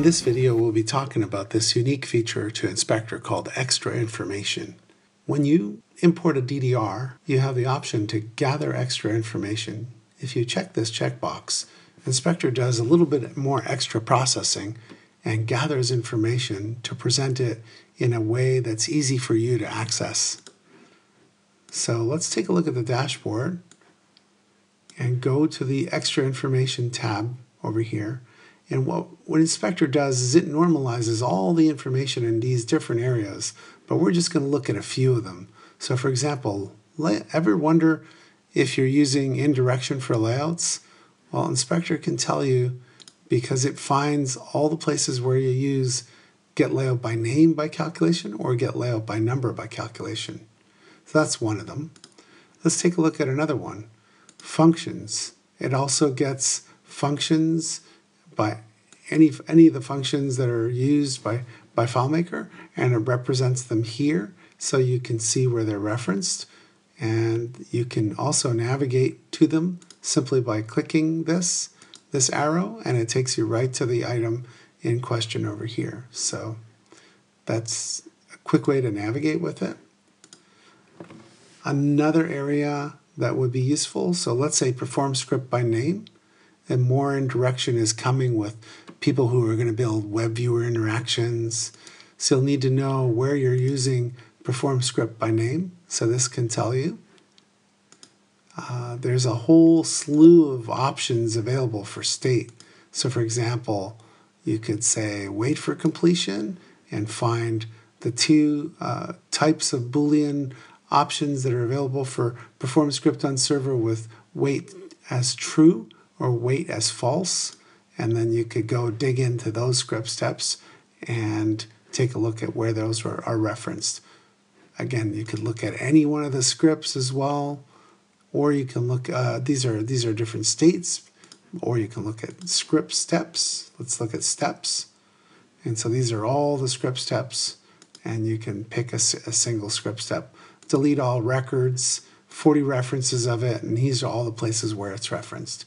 In this video, we'll be talking about this unique feature to Inspector called Extra Information. When you import a DDR, you have the option to gather extra information. If you check this checkbox, Inspector does a little bit more extra processing and gathers information to present it in a way that's easy for you to access. So let's take a look at the dashboard and go to the Extra Information tab over here and what, what Inspector does is it normalizes all the information in these different areas, but we're just going to look at a few of them. So for example, ever wonder if you're using indirection for layouts? Well, Inspector can tell you because it finds all the places where you use get layout by name by calculation or get layout by number by calculation. So that's one of them. Let's take a look at another one. Functions. It also gets functions by any any of the functions that are used by by FileMaker, and it represents them here so you can see where they're referenced. And you can also navigate to them simply by clicking this this arrow, and it takes you right to the item in question over here. So that's a quick way to navigate with it. Another area that would be useful, so let's say perform script by name and more indirection is coming with people who are going to build web viewer interactions. You'll need to know where you're using perform script by name. So this can tell you. Uh, there's a whole slew of options available for state. So for example, you could say wait for completion and find the two uh, types of Boolean options that are available for perform script on server with wait as true or wait as false. And then you could go dig into those script steps and take a look at where those are, are referenced. Again, you could look at any one of the scripts as well, or you can look, uh, these are these are different states, or you can look at script steps. Let's look at steps. And so these are all the script steps, and you can pick a, a single script step. Delete all records, 40 references of it, and these are all the places where it's referenced.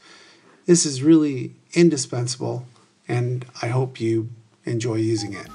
This is really indispensable, and I hope you enjoy using it.